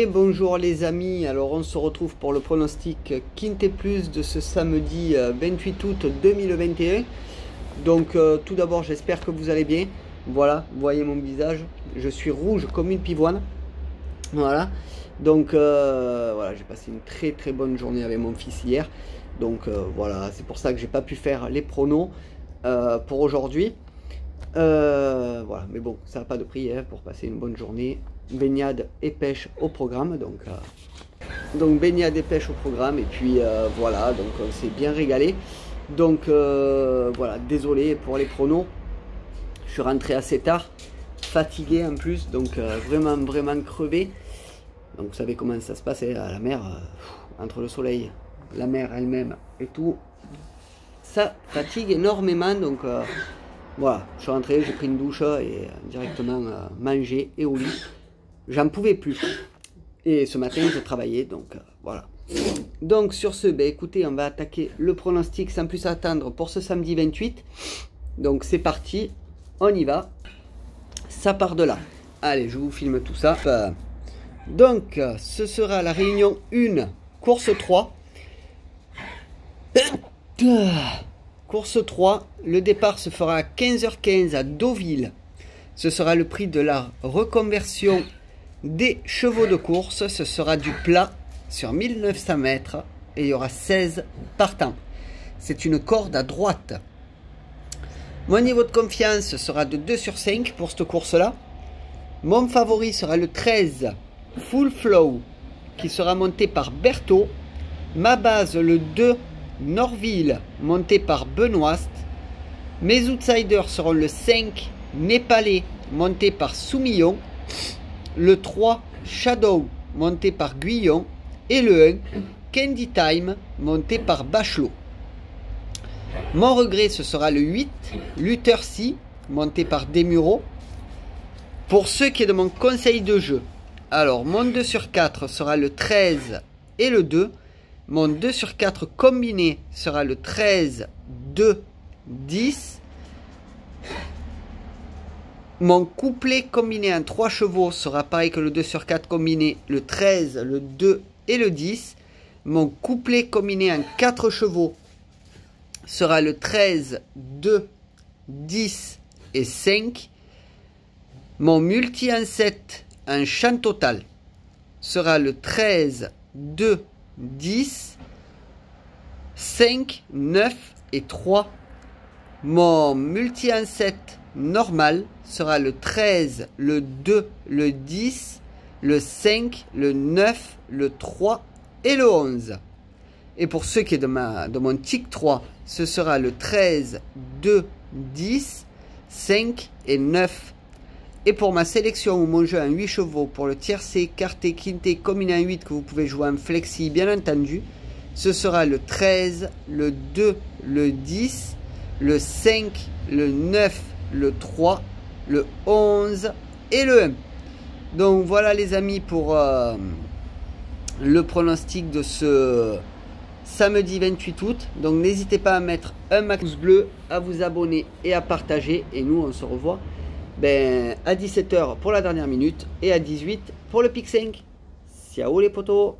Et bonjour les amis, alors on se retrouve pour le pronostic Quintet Plus de ce samedi 28 août 2021. Donc euh, tout d'abord j'espère que vous allez bien. Voilà, voyez mon visage, je suis rouge comme une pivoine. Voilà, donc euh, voilà, j'ai passé une très très bonne journée avec mon fils hier. Donc euh, voilà, c'est pour ça que j'ai pas pu faire les pronos pour aujourd'hui. voilà, mais bon, ça n'a pas de prix hein, pour passer une bonne journée baignade et pêche au programme. Donc, euh, donc baignade et pêche au programme. Et puis euh, voilà, donc on s'est bien régalé. Donc euh, voilà, désolé pour les pronos. Je suis rentré assez tard, fatigué en plus, donc vraiment vraiment crevé. Donc vous savez comment ça se passe hein, à la mer, entre le soleil, la mer elle-même et tout. Ça fatigue énormément, donc voilà, je suis rentré, j'ai pris une douche et directement manger et au lit j'en pouvais plus. Et ce matin, j'ai travaillé, donc euh, voilà. Donc sur ce, ben, écoutez, on va attaquer le pronostic sans plus attendre pour ce samedi 28. Donc c'est parti, on y va. Ça part de là. Allez, je vous filme tout ça. Donc, ce sera la réunion 1, course 3. Course 3, le départ se fera à 15h15 à Deauville. Ce sera le prix de la reconversion des chevaux de course. Ce sera du plat sur 1900 mètres et il y aura 16 partants. C'est une corde à droite. Mon niveau de confiance sera de 2 sur 5 pour cette course-là. Mon favori sera le 13 Full Flow qui sera monté par Berthaud. Ma base le 2 Norville monté par Benoist. Mes outsiders seront le 5 Népalais monté par Soumillon le 3 Shadow monté par Guyon et le 1 Candy Time monté par Bachelot. Mon regret ce sera le 8 Luther C monté par Demuro. Pour ce qui est de mon conseil de jeu, alors mon 2 sur 4 sera le 13 et le 2. Mon 2 sur 4 combiné sera le 13, 2, 10. Mon couplet combiné en 3 chevaux sera pareil que le 2 sur 4 combiné, le 13, le 2 et le 10. Mon couplet combiné en 4 chevaux sera le 13, 2, 10 et 5. Mon multi en 7 en champ total sera le 13, 2, 10, 5, 9 et 3. Mon multi en 7 normal sera le 13, le 2, le 10, le 5, le 9, le 3 et le 11. Et pour ceux qui est de mon tic 3, ce sera le 13, 2, 10, 5 et 9. Et pour ma sélection ou mon jeu en 8 chevaux, pour le tiercé, quarté, quinté, combiné en 8 que vous pouvez jouer en flexi, bien entendu, ce sera le 13, le 2, le 10, le 5, le 9, le 3, le 11 et le 1. Donc voilà les amis pour euh, le pronostic de ce samedi 28 août. Donc n'hésitez pas à mettre un max bleu, à vous abonner et à partager. Et nous on se revoit ben, à 17h pour la dernière minute et à 18 pour le pic 5. Ciao les potos